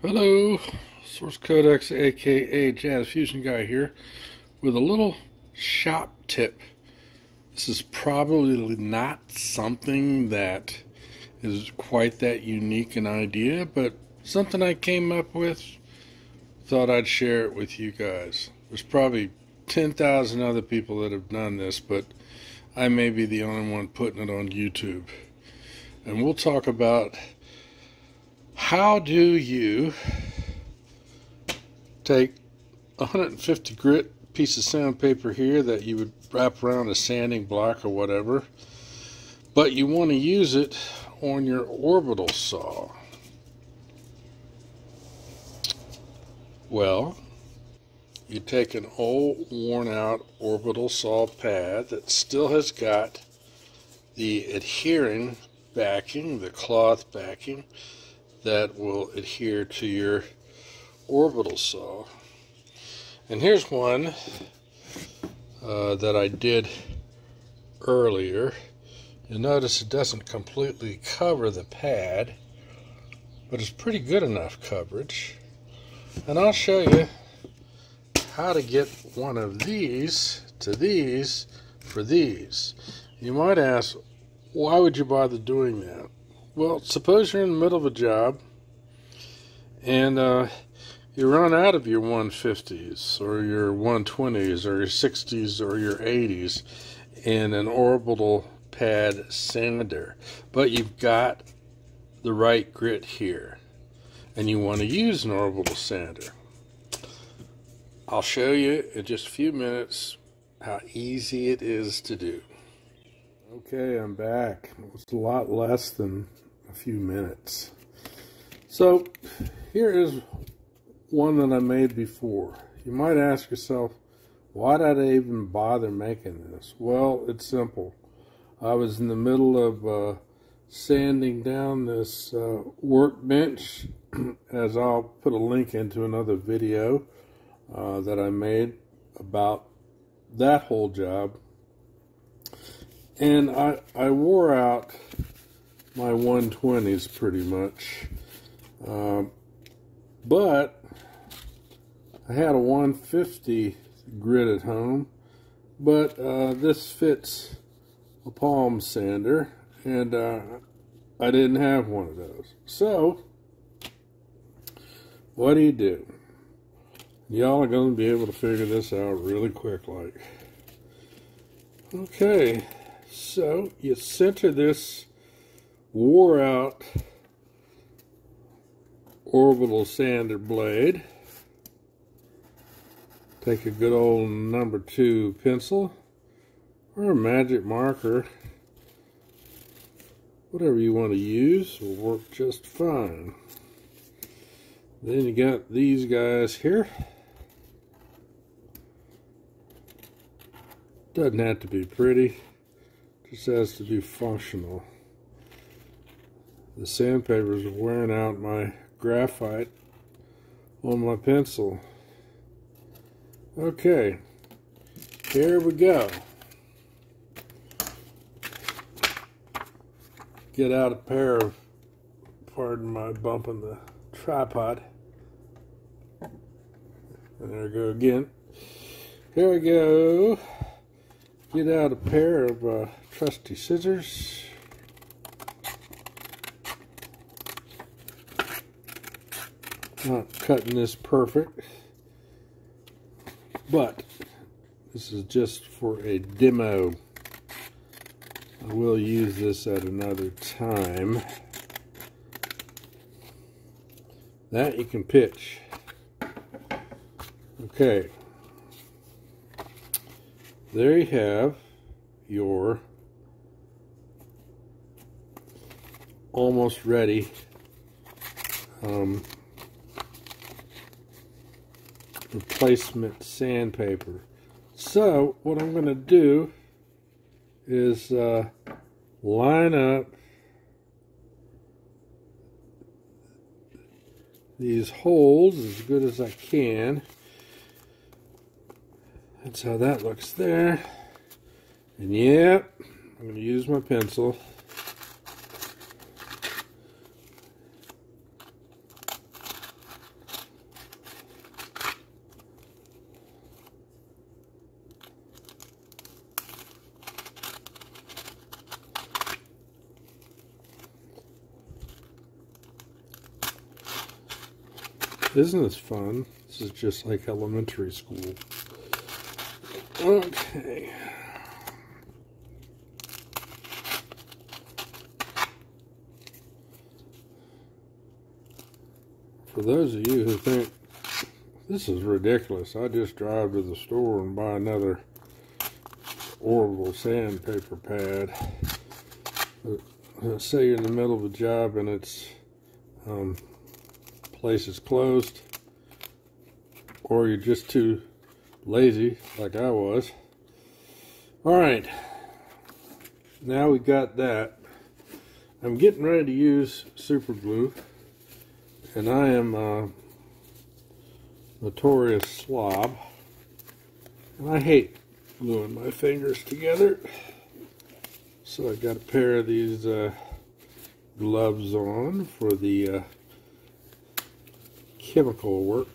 Hello, SourceCodeX, aka Jazz Fusion Guy here, with a little shop tip. This is probably not something that is quite that unique an idea, but something I came up with. Thought I'd share it with you guys. There's probably 10,000 other people that have done this, but I may be the only one putting it on YouTube. And we'll talk about how do you take 150 grit piece of sandpaper here that you would wrap around a sanding block or whatever, but you want to use it on your orbital saw? Well, you take an old worn out orbital saw pad that still has got the adhering backing, the cloth backing, that will adhere to your orbital saw. And here's one uh, that I did earlier. You'll notice it doesn't completely cover the pad, but it's pretty good enough coverage. And I'll show you how to get one of these to these for these. You might ask, why would you bother doing that? Well, suppose you're in the middle of a job and uh, you run out of your 150s or your 120s or your 60s or your 80s in an orbital pad sander, but you've got the right grit here and you want to use an orbital sander. I'll show you in just a few minutes how easy it is to do. Okay, I'm back. It was a lot less than few minutes. So here is one that I made before. You might ask yourself, why did I even bother making this? Well, it's simple. I was in the middle of uh, sanding down this uh, workbench, as I'll put a link into another video uh, that I made about that whole job. And I, I wore out my 120s pretty much. Um, but I had a 150 grit at home, but uh, this fits a palm sander, and uh, I didn't have one of those. So, what do you do? Y'all are going to be able to figure this out really quick like. Okay, so you center this wore out orbital sander blade. Take a good old number two pencil or a magic marker. Whatever you want to use will work just fine. Then you got these guys here. Doesn't have to be pretty, just has to be functional. The sandpaper is wearing out my graphite on my pencil. Okay, here we go. Get out a pair of, pardon my bumping the tripod. There we go again. Here we go. Get out a pair of uh, trusty scissors. Not cutting this perfect, but this is just for a demo. I will use this at another time. That you can pitch. Okay. There you have your almost ready um, replacement sandpaper. So what I'm going to do is uh, line up these holes as good as I can. That's how that looks there. And yep, I'm going to use my pencil. Isn't this fun? This is just like elementary school. Okay. For those of you who think this is ridiculous, I just drive to the store and buy another orbital sandpaper pad. Uh, say you're in the middle of a job and it's um, place is closed, or you're just too lazy, like I was. All right, now we got that. I'm getting ready to use super glue, and I am a notorious slob, and I hate gluing my fingers together. So I got a pair of these uh, gloves on for the uh, chemical work.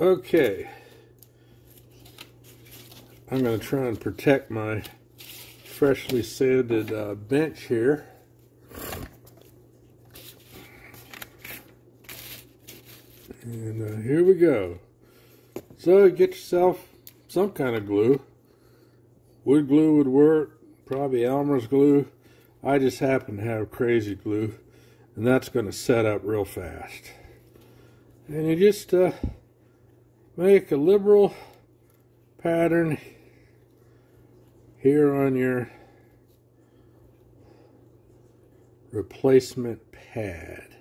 Okay. I'm going to try and protect my freshly sanded uh, bench here. And uh, here we go. So get yourself some kind of glue. Wood glue would work, probably Elmer's glue. I just happen to have crazy glue and that's going to set up real fast. And you just uh, make a liberal pattern here on your replacement pad.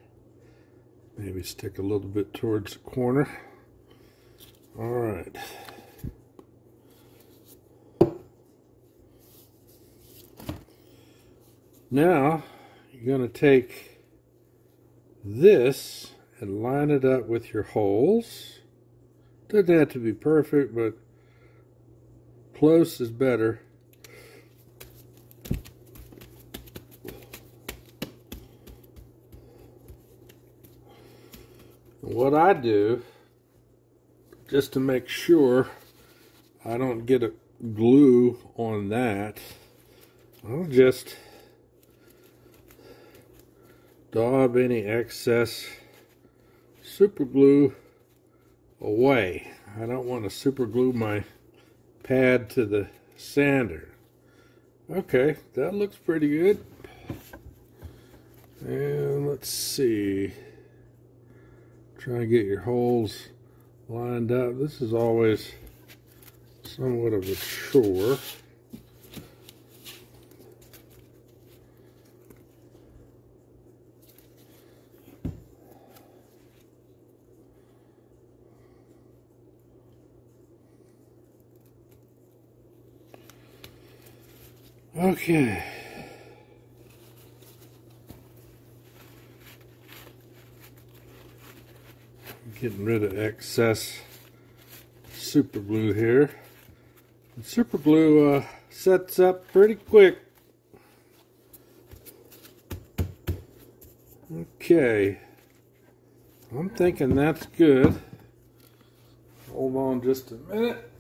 Maybe stick a little bit towards the corner. All right. Now, you're going to take this and line it up with your holes. Doesn't have to be perfect, but close is better. What I do, just to make sure I don't get a glue on that, I'll just daub any excess super glue away. I don't want to super glue my pad to the sander. Okay, that looks pretty good. And let's see. Try and get your holes lined up. This is always somewhat of a chore. Okay. Getting rid of excess super glue here. And super glue uh, sets up pretty quick. Okay. I'm thinking that's good. Hold on just a minute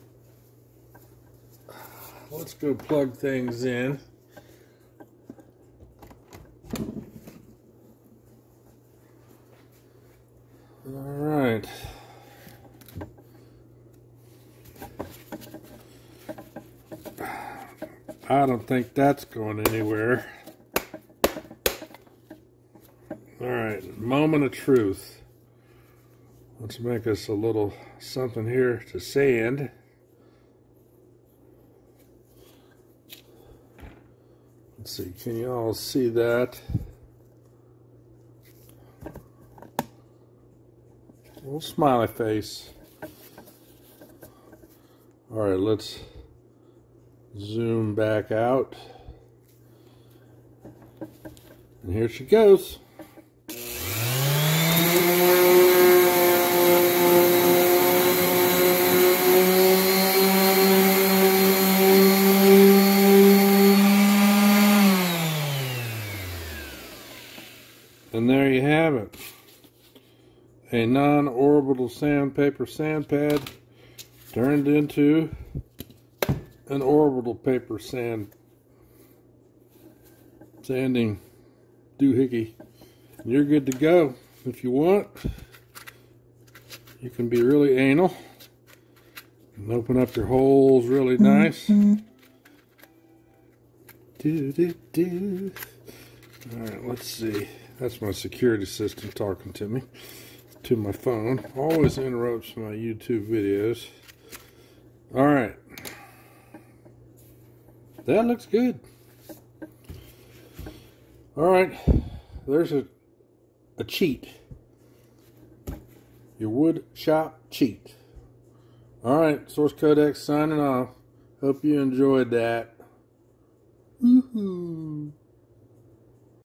let's go plug things in. All right. I don't think that's going anywhere. All right, moment of truth. Let's make us a little something here to sand. Let's see, can you all see that? Little smiley face. All right, let's zoom back out. And here she goes. And there you have it. A non-orbital sandpaper sand pad turned into an orbital paper sand sanding doohickey. you're good to go. If you want, you can be really anal and open up your holes really nice. Mm-hmm. Do, do, do. All right, let's see. That's my security system talking to me, to my phone. Always interrupts my YouTube videos. All right. That looks good. All right. There's a, a cheat. Your wood shop cheat. All right. SourceCodeX signing off. Hope you enjoyed that. Woohoo.